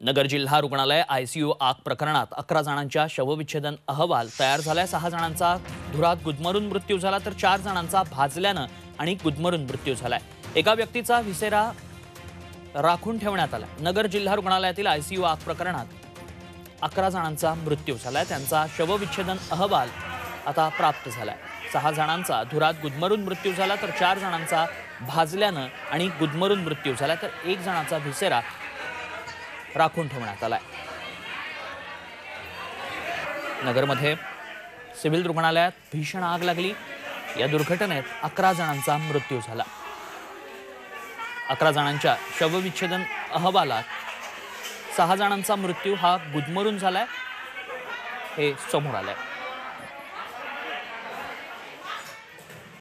नगर जिल्हा रुग्णालय आयसीयू आग प्रकरणात अकरा जणांच्या शवविच्छेदन अहवाल तयार झाल्या सहा जणांचा धुरात गुदमरून मृत्यू झाला तर चार जणांचा भाजल्यानं आणि गुदमरून मृत्यू झालाय. एका व्यक्तीचा विसेरा राखून ठेवण्यात आला. नगर जिल्हा रुग्णालयातील आयसीयू आग प्रकरणात अकरा जणांचा मृत्यू झालाय. त्यांचा शवविच्छेदन अहवाल आता प्राप्त झालाय. सहा जणांचा धुरात गुदमरून मृत्यू झाला तर चार जणांचा भाजल्यानं आणि गुदमरून मृत्यू झाला तर एक जणाचा भिसेरा राखून ठेवण्यात आला आहे नगरमध्ये सिव्हिल रुग्णालयात भीषण आग लागली. या दुर्घटनेत अकरा जणांचा मृत्यू झाला. अकरा जणांच्या शवविच्छेदन अहवालात सहा जणांचा मृत्यू हा गुदमरून झालाय. हे समोर आलंय.